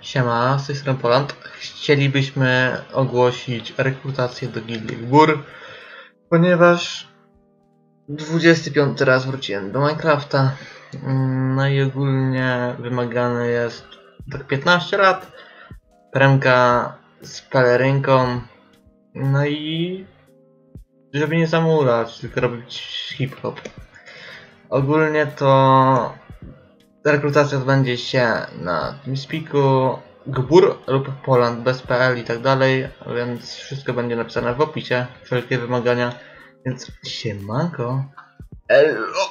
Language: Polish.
Siema, z tej strony Poland. Chcielibyśmy ogłosić rekrutację do Gildii Gór, ponieważ 25 raz wróciłem do Minecrafta. Mm, No i ogólnie wymagany jest tak 15 lat, premka z pelerynką, no i żeby nie zamulać, tylko robić hip-hop. Ogólnie to rekrutacja odbędzie się na TeamSpeaku, Gbur lub Poland bez PL i tak dalej, więc wszystko będzie napisane w opisie, wszelkie wymagania, więc siemanko. Elo!